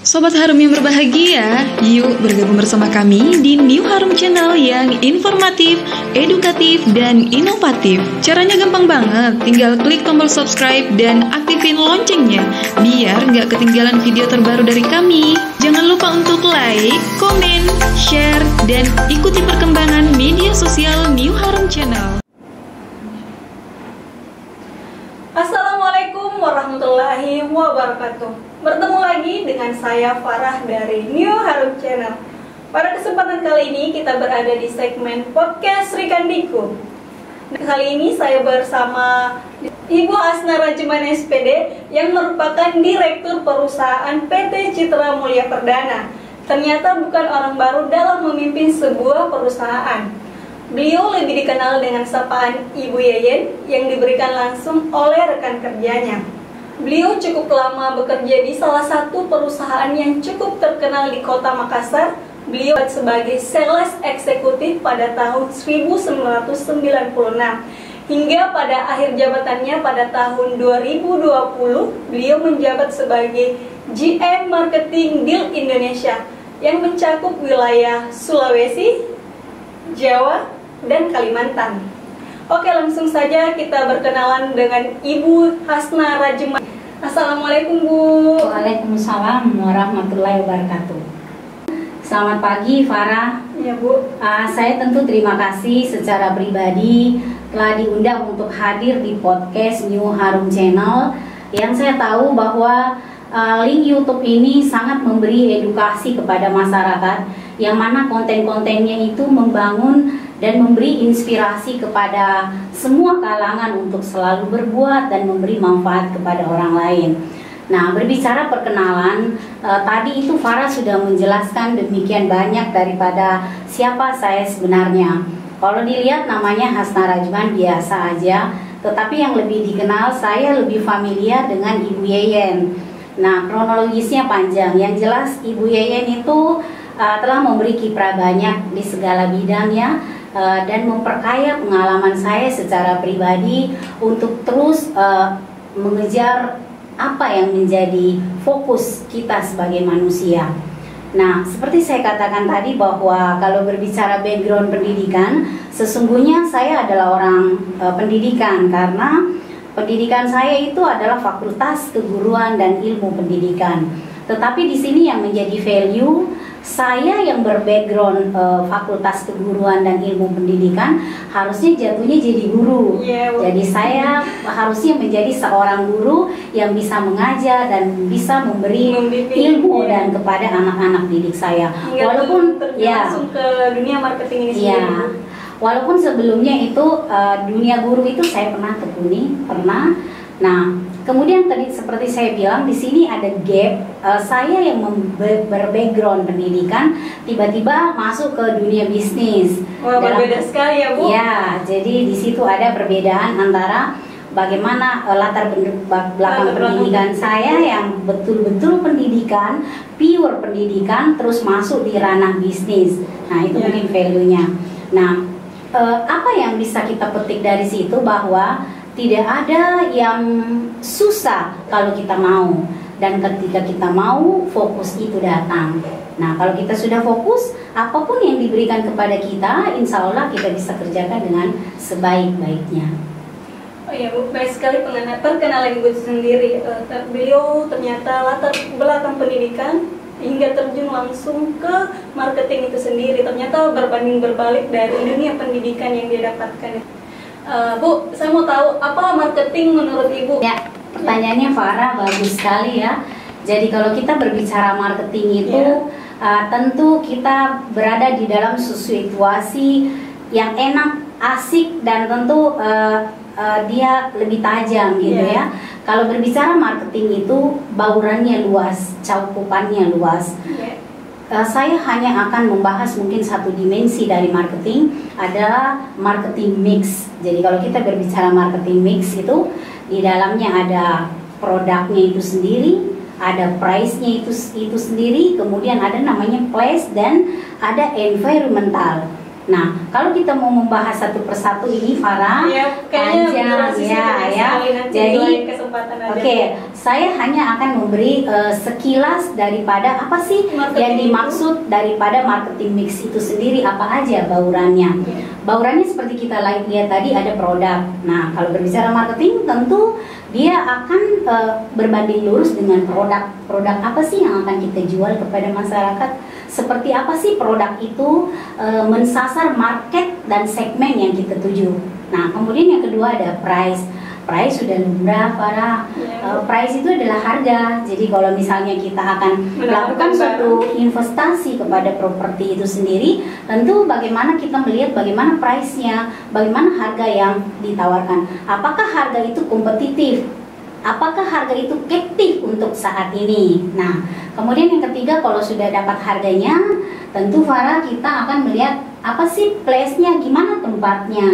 Sobat Harum yang berbahagia, yuk bergabung bersama kami di New Harum Channel yang informatif, edukatif, dan inovatif. Caranya gampang banget, tinggal klik tombol subscribe dan aktifin loncengnya, biar nggak ketinggalan video terbaru dari kami. Jangan lupa untuk like, komen, share, dan ikuti perkembangan media sosial New Harum Channel. Assalamualaikum warahmatullahi wabarakatuh Bertemu lagi dengan saya Farah dari New Harum Channel. Pada kesempatan kali ini kita berada di segmen podcast Rikandiku Kali ini saya bersama Ibu Asna Rajuman SPD Yang merupakan Direktur Perusahaan PT Citra Mulia Perdana. Ternyata bukan orang baru dalam memimpin sebuah perusahaan. Beliau lebih dikenal dengan sapaan Ibu Yeyen yang diberikan langsung oleh rekan kerjanya. Beliau cukup lama bekerja di salah satu perusahaan yang cukup terkenal di kota Makassar. Beliau sebagai sales eksekutif pada tahun 1996 hingga pada akhir jabatannya pada tahun 2020 beliau menjabat sebagai GM Marketing Deal Indonesia yang mencakup wilayah Sulawesi, Jawa, dan Kalimantan. Oke, langsung saja kita berkenalan dengan Ibu Hasna Rajeman. Assalamualaikum Bu. Waalaikumsalam warahmatullahi wabarakatuh. Selamat pagi Farah. Ya Bu. Uh, saya tentu terima kasih secara pribadi telah diundang untuk hadir di podcast New Harum Channel yang saya tahu bahwa uh, link YouTube ini sangat memberi edukasi kepada masyarakat yang mana konten-kontennya itu membangun dan memberi inspirasi kepada semua kalangan untuk selalu berbuat dan memberi manfaat kepada orang lain. Nah, berbicara perkenalan, eh, tadi itu Farah sudah menjelaskan demikian banyak daripada siapa saya sebenarnya. Kalau dilihat namanya Hasna Rajman biasa aja, tetapi yang lebih dikenal saya lebih familiar dengan Ibu Yeyen. Nah, kronologisnya panjang. Yang jelas Ibu Yeyen itu uh, telah memberi kiprah banyak di segala bidang ya uh, dan memperkaya pengalaman saya secara pribadi untuk terus uh, mengejar apa yang menjadi fokus kita sebagai manusia. Nah, seperti saya katakan tadi bahwa kalau berbicara background pendidikan, sesungguhnya saya adalah orang uh, pendidikan karena pendidikan saya itu adalah Fakultas Keguruan dan Ilmu Pendidikan. Tetapi di sini yang menjadi value saya yang berbackground uh, fakultas keguruan dan ilmu pendidikan harusnya jatuhnya jadi guru. Yeah, jadi saya harusnya menjadi seorang guru yang bisa mengajar dan bisa memberi Membimbing, ilmu yeah. dan kepada anak-anak didik saya. Hingga Walaupun ya langsung ke dunia marketing ini ya, Walaupun sebelumnya itu uh, dunia guru itu saya pernah tekuni, pernah. Nah, Kemudian tadi seperti saya bilang di sini ada gap uh, saya yang berbackground pendidikan tiba-tiba masuk ke dunia bisnis. Wah, Dalam, berbeda sekali ya Bu. Ya, jadi di situ ada perbedaan antara bagaimana uh, latar belakang pendidikan saya yang betul-betul pendidikan, pure pendidikan terus masuk di ranah bisnis. Nah, itu ya. mungkin value-nya. Nah, uh, apa yang bisa kita petik dari situ bahwa tidak ada yang susah kalau kita mau dan ketika kita mau fokus itu datang. Nah kalau kita sudah fokus apa pun yang diberikan kepada kita, insya Allah kita bisa kerjakan dengan sebaik-baiknya. Oh iya Bu, baik sekali perkenalan Ibu sendiri. Uh, beliau ternyata latar belakang pendidikan hingga terjun langsung ke marketing itu sendiri. Ternyata berbanding berbalik dari dunia pendidikan yang dia dapatkan. Uh, Bu, saya mau tahu apa marketing menurut Ibu? Ya, pertanyaannya Farah bagus sekali ya. Jadi kalau kita berbicara marketing itu ya. uh, tentu kita berada di dalam situasi yang enak, asik dan tentu uh, uh, dia lebih tajam gitu ya. ya. Kalau berbicara marketing itu baurannya luas, cakupannya luas. Uh, saya hanya akan membahas mungkin satu dimensi dari marketing adalah marketing mix. Jadi kalau kita berbicara marketing mix itu di dalamnya ada produknya itu sendiri, ada price-nya itu itu sendiri, kemudian ada namanya place dan ada environmental. Nah, kalau kita mau membahas satu persatu ini Farah, Iya, kayaknya panjang ya, ya. Jadi. Oke, saya hanya akan memberi eh, sekilas daripada apa sih Marketing yang itu? dimaksud daripada marketing mix itu sendiri apa aja baurannya. Iya. Baurannya seperti kita li- lihat tadi ada produk. Nah, kalau berbicara marketing tentu dia akan eh, berbanding lurus dengan produk. Produk apa sih yang akan kita jual kepada masyarakat? Seperti apa sih produk itu eh, mensasar market dan segmen yang kita tuju. Nah, kemudian yang kedua ada price. Price sudah lumrah para Iya. eh, price itu adalah harga. Jadi kalau misalnya kita akan melakukan suatu investasi kepada properti itu sendiri, tentu bagaimana kita melihat bagaimana price-nya, bagaimana harga yang ditawarkan. Apakah harga itu kompetitif? Apakah harga itu fiktif untuk saat ini? Nah, kemudian yang ketiga kalau sudah dapat harganya, tentu Farah kita akan melihat apa sih place-nya, gimana tempatnya.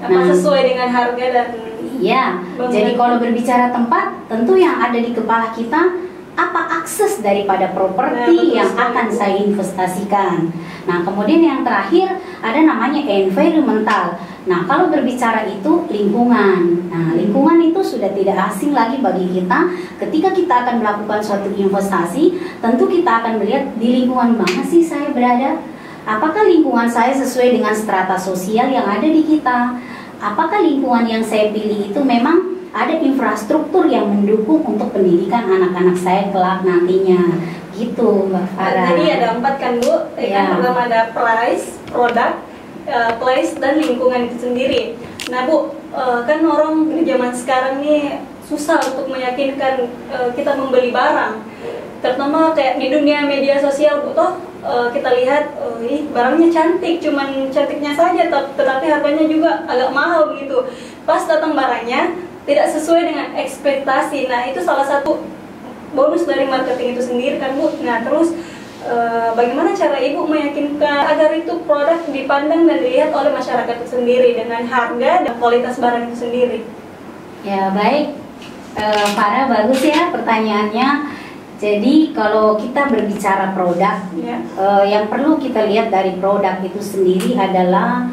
Apa Nah, sesuai dengan harga dan Iya, Bangunan. jadi kalau berbicara tempat, tentu yang ada di kepala kita apa akses daripada properti betul yang sekali, akan saya investasikan. Nah, kemudian yang terakhir ada namanya environmental. Nah, kalau berbicara itu lingkungan. Nah, lingkungan itu sudah tidak asing lagi bagi kita. Ketika kita akan melakukan suatu investasi, tentu kita akan melihat di lingkungan mana sih saya berada. Apakah lingkungan saya sesuai dengan strata sosial yang ada di kita? Apakah lingkungan yang saya pilih itu memang ada infrastruktur yang mendukung untuk pendidikan anak-anak saya kelak nantinya? Gitu, Mbak Farah. Jadi ada empat kan Bu. Yang pertama ada price, produk, eh, place dan lingkungan itu sendiri. Nah Bu, eh, kan orang di zaman sekarang nih susah untuk meyakinkan eh, kita membeli barang. Terutama kayak di dunia media sosial Bu toh eh, kita lihat eh, ih barangnya cantik, cuman cantiknya saja tet- tetapi harganya juga agak mahal begitu. Pas datang barangnya tidak sesuai dengan ekspektasi. Nah, itu salah satu bonus dari marketing itu sendiri kan Bu. Nah terus eh, bagaimana cara Ibu meyakinkan agar itu produk dipandang dan dilihat oleh masyarakat itu sendiri dengan harga dan kualitas barang itu sendiri? Ya baik, Eh, Farah bagus ya pertanyaannya. Jadi kalau kita berbicara produk, Ya. eh, yang perlu kita lihat dari produk itu sendiri adalah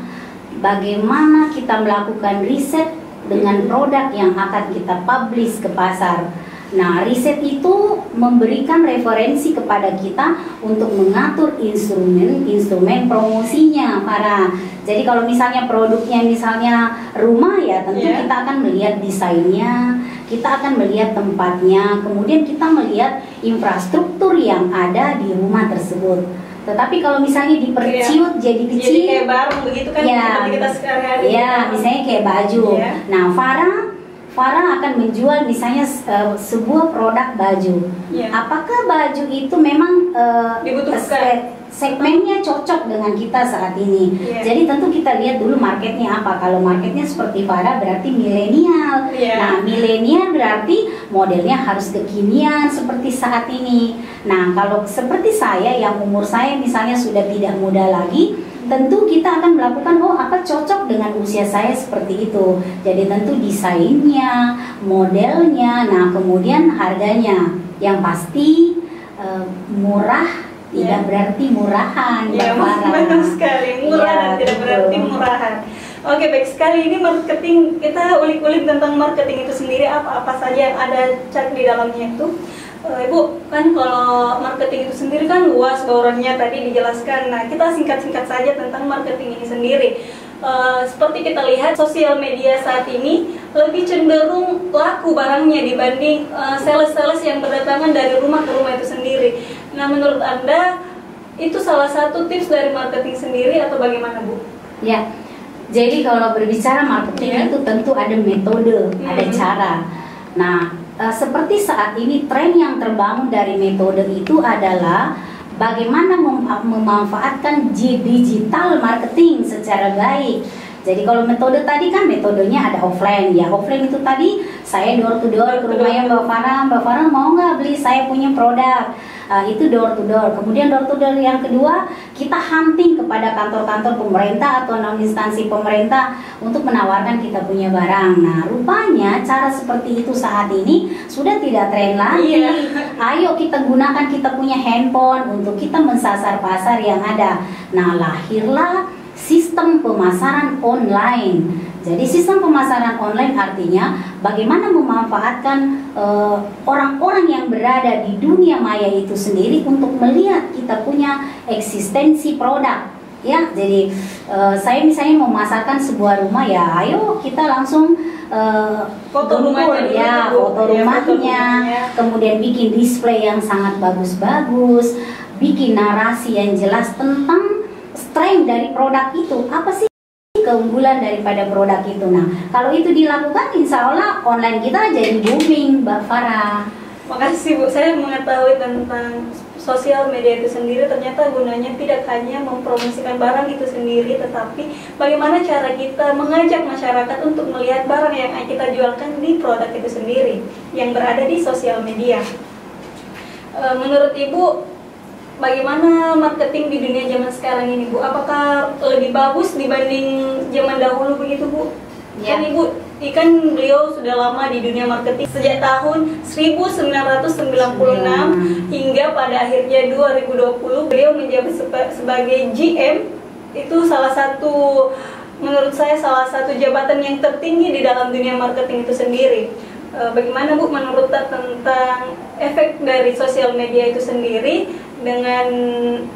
bagaimana kita melakukan riset dengan produk yang akan kita publish ke pasar. Nah, riset itu memberikan referensi kepada kita untuk mengatur instrumen-instrumen promosinya, para. Jadi kalau misalnya produknya misalnya rumah ya, tentu Iya. kita akan melihat desainnya, kita akan melihat tempatnya, kemudian kita melihat infrastruktur yang ada di rumah tersebut. Tetapi kalau misalnya diperciut jadi kecil, Jadi kayak barang begitu kan Ya. kita sehari-hari. Ya, misalnya kayak baju. Iya. Nah, Farah Farah akan menjual misalnya eh, sebuah produk baju. Iya. Apakah baju itu memang eh, Dibutuhkan. Se- segmennya cocok dengan kita saat ini? Iya. Jadi tentu kita lihat dulu marketnya apa. Kalau marketnya seperti Farah berarti milenial. Iya. Nah, milenial berarti modelnya harus kekinian seperti saat ini. Nah, kalau seperti saya yang umur saya misalnya sudah tidak muda lagi, tentu kita akan melakukan oh apa cocok dengan usia saya seperti itu. Jadi tentu desainnya, modelnya, nah kemudian harganya yang pasti eh, murah tidak Iya. berarti murahan, Iya, betul sekali. Murah Iya, dan tidak betul. berarti murahan. Oke, baik sekali. Ini marketing, kita ulik-ulik tentang marketing itu sendiri, apa-apa saja yang ada chat di dalamnya itu. Eh, Ibu, kan kalau marketing itu sendiri kan luas baurannya tadi dijelaskan. Nah, kita singkat-singkat saja tentang marketing ini sendiri. Eh, seperti kita lihat sosial media saat ini lebih cenderung laku barangnya dibanding eh, sales-sales yang berdatangan dari rumah ke rumah itu sendiri. Nah, menurut Anda itu salah satu tips dari marketing sendiri atau bagaimana, Bu? Ya, jadi kalau berbicara marketing Iya. itu tentu ada metode, ada Mhm. cara. Nah, eh, seperti saat ini tren yang terbangun dari metode itu adalah bagaimana mem- memanfaatkan digital marketing secara baik. Jadi kalau metode tadi kan metodenya ada offline ya. Offline itu tadi saya door to door ke rumahnya Mbak Farah, Mbak Farah mau nggak beli saya punya produk. Ah, itu door to door. Kemudian door to door yang kedua kita hunting kepada kantor-kantor pemerintah atau non instansi pemerintah untuk menawarkan kita punya barang. Nah, rupanya cara seperti itu saat ini sudah tidak tren lagi. Iya. Ayo kita gunakan kita punya handphone untuk kita mensasar pasar yang ada. Nah, lahirlah sistem pemasaran online. Jadi sistem pemasaran online artinya bagaimana memanfaatkan eh, orang-orang yang berada di dunia maya itu sendiri untuk melihat kita punya eksistensi produk. Ya, jadi eh, saya misalnya memasarkan sebuah rumah ya, ayo kita langsung eh, Foto rumahnya ya, foto Ya, foto rumahnya, rumahnya. kemudian bikin display yang sangat bagus-bagus, bikin narasi yang jelas tentang strength dari produk itu. Apa sih keunggulan daripada produk itu? Nah, kalau itu dilakukan, insya Allah online kita jadi booming, Mbak Farah. Makasih Bu, saya mengetahui tentang sosial media itu sendiri ternyata gunanya tidak hanya mempromosikan barang itu sendiri tetapi bagaimana cara kita mengajak masyarakat untuk melihat barang yang kita jualkan di produk itu sendiri yang berada di sosial media. E, Menurut Ibu bagaimana marketing di dunia zaman sekarang ini Bu? Apakah lebih bagus dibanding zaman dahulu begitu Bu? Ya. Kan Ibu, ikan beliau sudah lama di dunia marketing sejak tahun 1996 hingga pada akhirnya 2020 beliau menjabat seba- sebagai GM itu salah satu menurut saya salah satu jabatan yang tertinggi di dalam dunia marketing itu sendiri. E, Bagaimana Bu menurut Ta- tentang efek dari sosial media itu sendiri dengan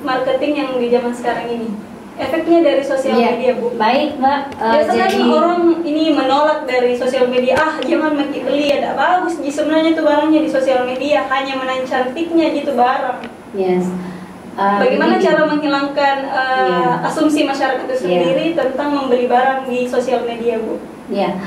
marketing yang di zaman sekarang ini? Efeknya dari sosial Iya, media Bu? Baik, Mbak. Eh, Biasanya jadi orang ini menolak dari sosial media, ah jangan makin beli, ada bagus. Jadi sebenarnya itu barangnya di sosial media, hanya menaik cantiknya gitu barang. yes. Eh, Bagaimana begini. cara menghilangkan uh, Iya. asumsi masyarakat itu Iya. sendiri tentang membeli barang di sosial media, Bu? Ya,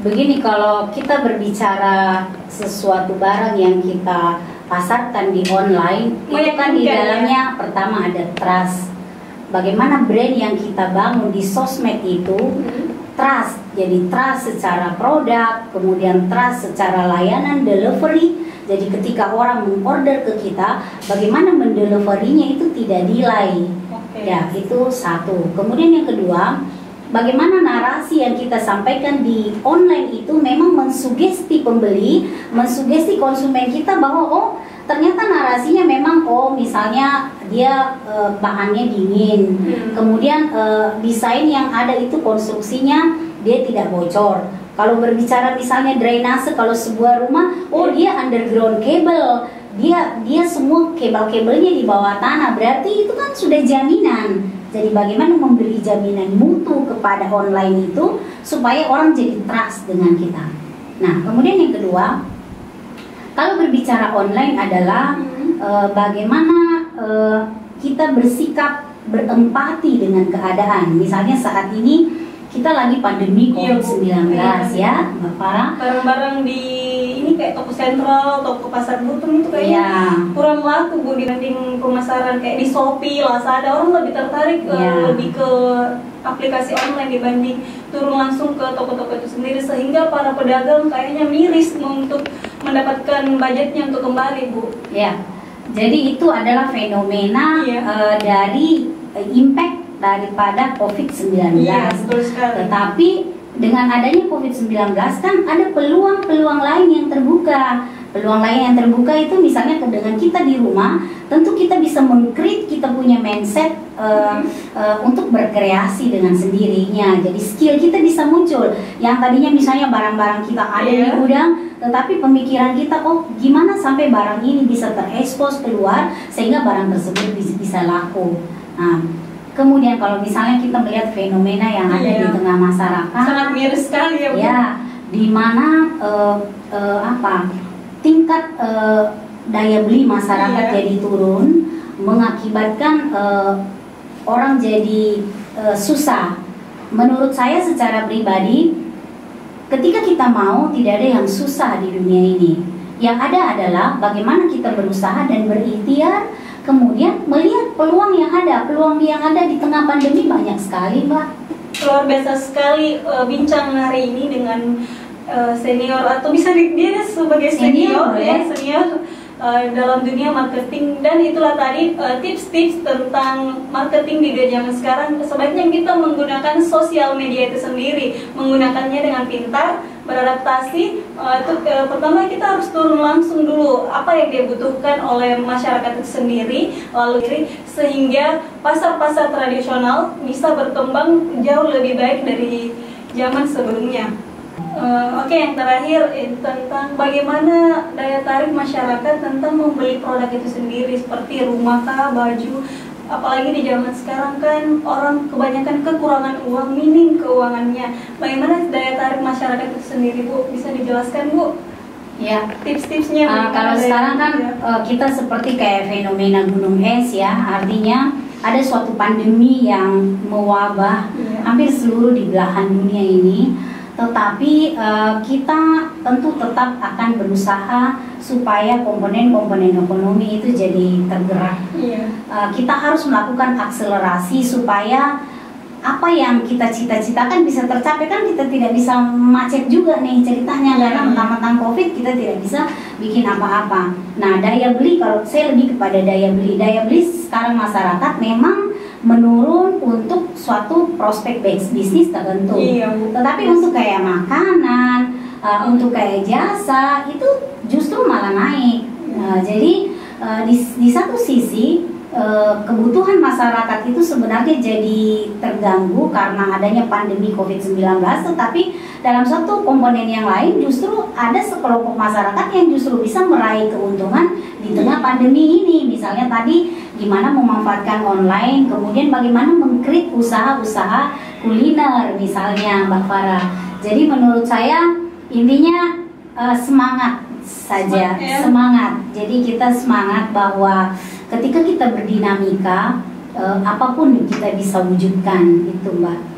begini kalau kita berbicara sesuatu barang yang kita pasarkan di online, itu kan di ya. dalamnya pertama ada trust. Bagaimana brand yang kita bangun di sosmed itu trust. Jadi trust secara produk, kemudian trust secara layanan delivery. Jadi ketika orang mengorder ke kita, bagaimana mendeliverinya itu tidak delay. Oke. Ya, itu satu. Kemudian yang kedua, bagaimana narasi yang kita sampaikan di online itu memang mensugesti pembeli, mensugesti konsumen kita bahwa oh ternyata narasinya memang oh misalnya dia eh, bahannya dingin. Hmm. Kemudian eh, desain yang ada itu konstruksinya dia tidak bocor. Kalau berbicara misalnya drainase kalau sebuah rumah, oh dia underground cable, dia dia semua kabel-kabelnya di bawah tanah. Berarti itu kan sudah jaminan. Jadi bagaimana memberi jaminan mutu kepada online itu supaya orang jadi trust dengan kita. Nah, kemudian yang kedua, kalau berbicara online adalah Hmm. eh, bagaimana eh, kita bersikap berempati dengan keadaan. Misalnya saat ini kita lagi pandemi Iya, Bu. COVID-19 ya, Mbak Farah. Barang-barang di ini kayak toko sentral, toko pasar butung itu kayaknya Iya. kurang laku bu dibanding pemasaran kayak di Shopee, Lazada orang lebih tertarik eh, Iya. lebih ke aplikasi online dibanding turun langsung ke toko-toko itu sendiri sehingga para pedagang kayaknya miris untuk mendapatkan budgetnya untuk kembali bu. Ya, jadi itu adalah fenomena Iya. eh, dari impact daripada COVID-19. Iya betul sekali. Tetapi dengan adanya COVID-19 kan ada peluang-peluang lain yang terbuka. Peluang lain yang terbuka itu misalnya dengan kita di rumah, tentu kita bisa mengcreate kita punya mindset eh, eh, untuk berkreasi dengan sendirinya. Jadi skill kita bisa muncul. Yang tadinya misalnya barang-barang kita ada di Iya. gudang, tetapi pemikiran kita, oh gimana sampai barang ini bisa terekspos keluar sehingga barang tersebut bisa, bisa laku. Nah, kemudian kalau misalnya kita melihat fenomena yang ada Iya. di tengah masyarakat, Sangat miris sekali ya bu. ya, di mana eh, eh, apa tingkat eh, daya beli masyarakat Iya. jadi turun, mengakibatkan eh, orang jadi eh, susah. Menurut saya secara pribadi, ketika kita mau tidak ada yang susah di dunia ini. Yang ada adalah bagaimana kita berusaha dan berikhtiar, kemudian melihat peluang yang ada. Peluang yang ada di tengah pandemi banyak sekali, Mbak. Luar biasa sekali eh, bincang hari ini dengan eh, senior atau bisa di, dia sebagai Senior, senior, ya. senior eh, dalam dunia marketing dan itulah tadi tips-tips tentang marketing di dunia zaman sekarang sebaiknya kita menggunakan sosial media itu sendiri menggunakannya dengan pintar beradaptasi Uh, itu uh, pertama kita harus turun langsung dulu apa yang dibutuhkan oleh masyarakat itu sendiri lalu sehingga pasar-pasar tradisional bisa berkembang jauh lebih baik dari zaman sebelumnya. Uh, Oke, okay, yang terakhir itu tentang bagaimana daya tarik masyarakat tentang membeli produk itu sendiri seperti rumah kah, baju, apalagi di zaman sekarang kan orang kebanyakan kekurangan uang minim keuangannya. Bagaimana daya tarik masyarakat itu sendiri bu? Bisa dijelaskan bu? Ya. Tips-tipsnya uh, kalau sekarang kan ya. uh, kita seperti kayak fenomena gunung es ya. Artinya ada suatu pandemi yang mewabah ya. hampir seluruh di belahan dunia ini tetapi uh, kita tentu tetap akan berusaha supaya komponen-komponen ekonomi itu jadi tergerak. Yeah. Uh, kita harus melakukan akselerasi supaya apa yang kita cita-citakan bisa tercapai kan kita tidak bisa macet juga nih ceritanya yeah. karena mentang-mentang covid kita tidak bisa bikin apa-apa. Nah daya beli kalau saya lebih kepada daya beli daya beli sekarang masyarakat memang menurun untuk suatu prospek bisnis tertentu. Iya, Tetapi untuk kayak makanan, uh, untuk kayak jasa itu justru malah naik. Uh, jadi uh, di, di satu sisi uh, kebutuhan masyarakat itu sebenarnya jadi terganggu karena adanya pandemi COVID-19, tetapi dalam satu komponen yang lain justru ada sekelompok masyarakat yang justru bisa meraih keuntungan di tengah pandemi ini. Misalnya tadi gimana memanfaatkan online, kemudian bagaimana mengkrit usaha-usaha kuliner misalnya Mbak Farah. Jadi menurut saya intinya uh, semangat saja, semangat, ya. semangat. Jadi kita semangat bahwa ketika kita berdinamika uh, apa pun kita bisa wujudkan itu Mbak.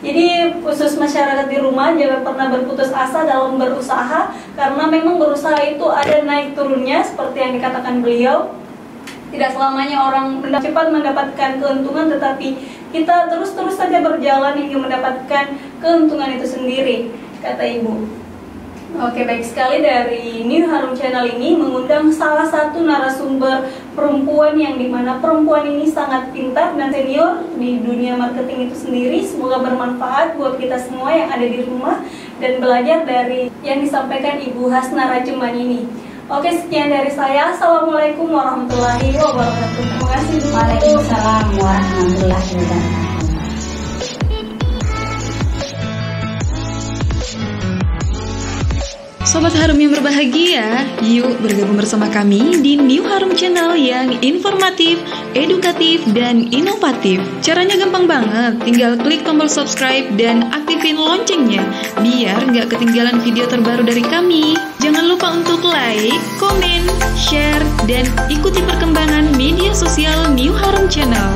Jadi khusus masyarakat di rumah jangan pernah berputus asa dalam berusaha karena memang berusaha itu ada naik turunnya seperti yang dikatakan beliau. Tidak selamanya orang cepat mendapatkan keuntungan tetapi kita terus-terus saja berjalan hingga mendapatkan keuntungan itu sendiri kata ibu. Oke baik sekali dari New Harum Channel ini mengundang salah satu narasumber perempuan yang di mana perempuan ini sangat pintar dan senior di dunia marketing itu sendiri semoga bermanfaat buat kita semua yang ada di rumah dan belajar dari yang disampaikan Ibu Hasna Rajuman ini Oke, sekian dari saya. Assalamualaikum warahmatullahi wabarakatuh. Terima kasih. Waalaikumsalam warahmatullahi wabarakatuh. Sobat Harum yang berbahagia, yuk bergabung bersama kami di New Harum Channel yang informatif, edukatif, dan inovatif. Caranya gampang banget, tinggal klik tombol subscribe dan aktifin loncengnya, biar nggak ketinggalan video terbaru dari kami. Jangan lupa untuk like, komen, share, dan ikuti perkembangan media sosial New Harum Channel.